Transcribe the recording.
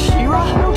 Shira?